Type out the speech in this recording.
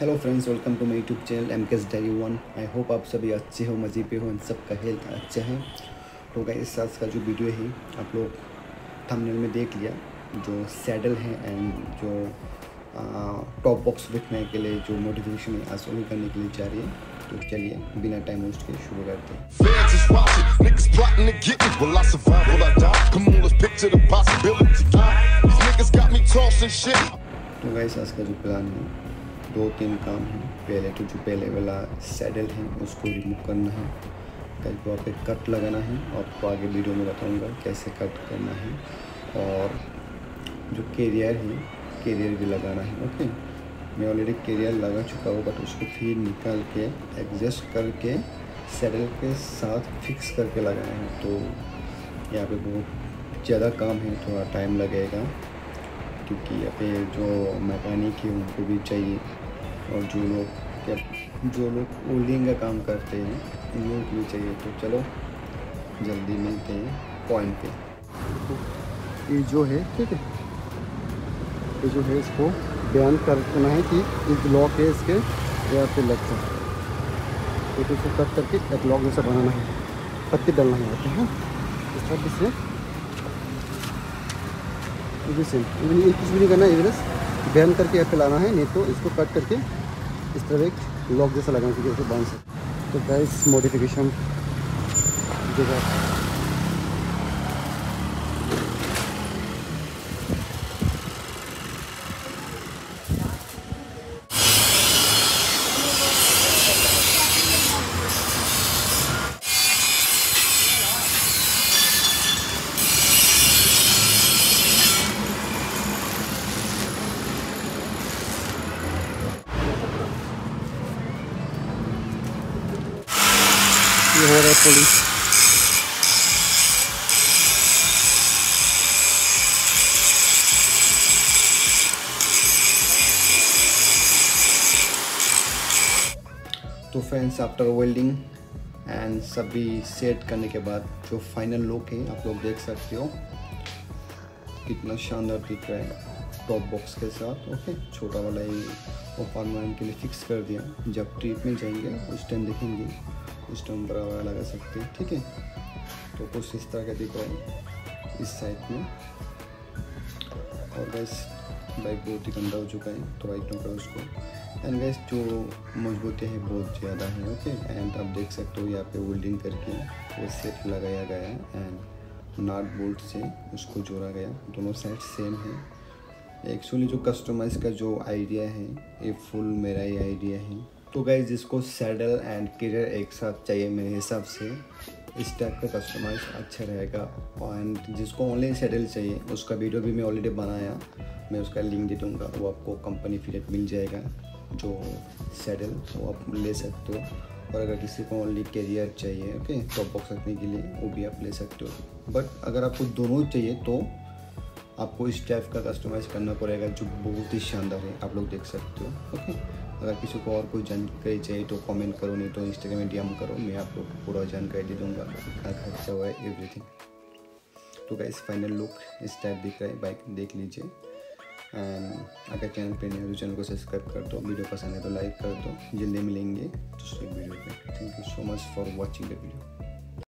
Hello friends welcome to my YouTube channel M case diary one I hope आप सभी अच्छे हो मज़े पे हो इन सबका हेल्थ अच्छा है। तो गाइस आज का जो वीडियो है आप लोग थंबनेल में देख लिया जो सैडल है एंड जो टॉप बॉक्स लिखने के लिए जो मोटिवेशन है आज करने के लिए जा रही है। तो चलिए बिना टाइम वेस्ट के शुरू करते हैं. तो गाइस आज का जो प्लान है दो तीन काम हैं। पहले तो जो पहले वाला सैडल है, उसको रिमूव करना है। कल को आप कट लगाना है। आपको आगे वीडियो में बताऊँगा कैसे कट करना है। और जो कैरियर है कैरियर भी लगाना है ओके मैं ऑलरेडी कैरियर लगा चुका हूँ बट उसको फिर निकाल के एडजस्ट करके सैडल के साथ फिक्स करके लगाना है। तो यहाँ पे बहुत ज़्यादा काम है, थोड़ा टाइम लगेगा। क्योंकि यहाँ पे जो मैकेनिक है, उनको भी चाहिए। और जो लोग जो लोग ओल्डिंग का काम करते हैं उन लोगों को भी चाहिए। तो चलो, जल्दी मिलते हैं पॉइंट पे। ये जो है, ठीक है? ये जो है, इसको बयान करना है कि एक लॉक है इसके या फिर लगता है तो इसको कट करके एक लॉक जैसा बनाना है। पत्ती डालना है यहाँ पे हाँ? इस तरह से ये बी सेम इवन ये कुछ भी नहीं करना है बस बैन करके यहाँ पे लाना है, नहीं तो इसको कट करके इस तरह एक लॉक जैसा लगाना चाहिए उसको से तो गैस मॉडिफिकेशन जगह। ये हो रहा है पुलिस तो फ्रेंड्स आफ्टर वेल्डिंग एंड सभी सेट करने के बाद जो फाइनल लुक है, आप लोग देख सकते हो। कितना शानदार दिख रहा है टॉप बॉक्स के साथ ओके छोटा वाला ही वो परमानेंट के लिए फिक्स कर दिया। जब ट्रिप में जाएँगे, उस टाइम देखेंगे। टाइम बड़ा वाला लगा सकते हैं, ठीक है? तो कुछ इस तरह का दिख इस साइड में। और गैस बाइक बहुत ही गंदा हो चुका है तो बाइक का उसको। एंड गैस जो मजबूती है बहुत ज़्यादा है ओके एंड आप देख सकते हो यहाँ पे वेल्डिंग करके वो सेट लगाया गया है एंड नाट बोल्ट से उसको जोड़ा गया। दोनों साइड सेम है। एक्चुअली जो कस्टमाइज का जो आइडिया है, ये फुल मेरा ही आइडिया है। तो गाइज़ जिसको सैडल एंड कैरियर एक साथ चाहिए मेरे हिसाब से। इस टाइप का कस्टमाइज अच्छा रहेगा। एंड जिसको ऑनलाइन सैडल चाहिए, उसका वीडियो भी मैं ऑलरेडी बनाया। मैं उसका लिंक दे दूँगा, वो आपको कंपनी फिट मिल जाएगा, जो सैडल वो आप ले सकते हो। और अगर किसी को ओनली कैरियर चाहिए ओके टॉप बॉक्स रखने के लिए, वो भी आप ले सकते हो। बट अगर आपको दोनों चाहिए तो आपको इस टाइप का कस्टमाइज़ करना पड़ेगा जो बहुत ही शानदार है। आप लोग देख सकते हो ओके अगर किसी को और कोई जानकारी चाहिए तो कमेंट करो, नहीं तो इंस्टाग्राम में डीएम करो, मैं आप आपको पूरा जानकारी दे दूँगा। कितना खर्चा हुआ है एवरीथिंग तो गाइस फाइनल लुक इस टाइप दिख रहा है बाइक देख लीजिए। एंड अगर चैनल पे नहीं हो तो चैनल को सब्सक्राइब कर दो, वीडियो पसंद है तो लाइक कर दो। जल्दी मिलेंगे दूसरे वीडियो पे। Thank you so much for watching the video